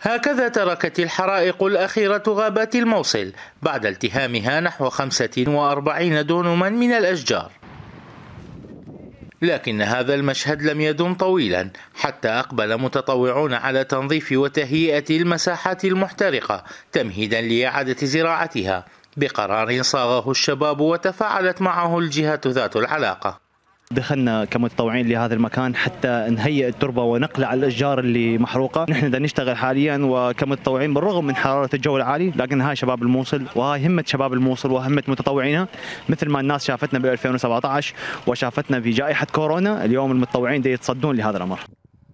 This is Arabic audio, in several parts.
هكذا تركت الحرائق الأخيرة غابات الموصل بعد التهامها نحو 45 دونما من الأشجار. لكن هذا المشهد لم يدم طويلا حتى أقبل متطوعون على تنظيف وتهيئة المساحات المحترقة تمهيدا لإعادة زراعتها بقرار صاغه الشباب وتفاعلت معه الجهات ذات العلاقة. دخلنا كمتطوعين لهذا المكان حتى نهيئ التربة ونقلع الأشجار اللي محروقة، نحن بدنا نشتغل حاليا وكمتطوعين بالرغم من حرارة الجو العالي، لكن هاي شباب الموصل وهاي همه شباب الموصل وهمة متطوعينها مثل ما الناس شافتنا ب 2017 وشافتنا في جائحة كورونا، اليوم المتطوعين دي يتصدون لهذا الأمر.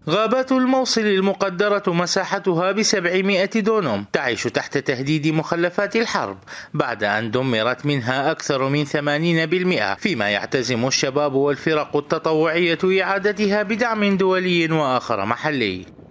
غابات الموصل المقدرة مساحتها بسبعمائة دونم. تعيش تحت تهديد مخلفات الحرب بعد أن دمرت منها أكثر من ثمانين بالمئة فيما يعتزم الشباب والفرق التطوعية إعادتها بدعم دولي وآخر محلي.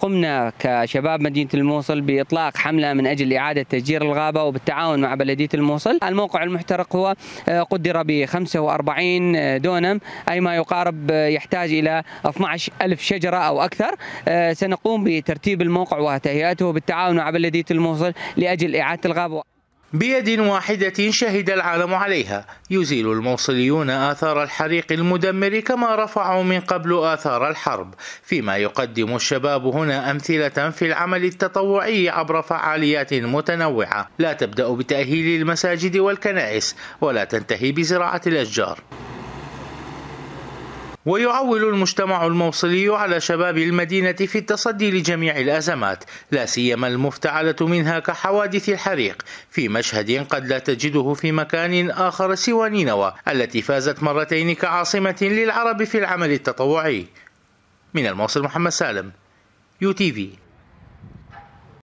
قمنا كشباب مدينة الموصل بإطلاق حملة من أجل إعادة تشجير الغابة وبالتعاون مع بلدية الموصل. الموقع المحترق هو آه، قدر ب 45 دونم أي ما يقارب آه، يحتاج إلى 12 ألف شجرة أو أكثر. آه، سنقوم بترتيب الموقع وتهيئته بالتعاون مع بلدية الموصل لأجل إعادة الغابة. بيد واحدة شهد العالم عليها. يزيل الموصليون آثار الحريق المدمر كما رفعوا من قبل آثار الحرب. فيما يقدم الشباب هنا أمثلة في العمل التطوعي عبر فعاليات متنوعة. لا تبدأ بتأهيل المساجد والكنائس ولا تنتهي بزراعة الأشجار. ويعول المجتمع الموصلي على شباب المدينة في التصدي لجميع الأزمات لا سيما المفتعلة منها كحوادث الحريق في مشهد قد لا تجده في مكان آخر سوى نينوى التي فازت مرتين كعاصمة للعرب في العمل التطوعي. من الموصل محمد سالم يو تي في.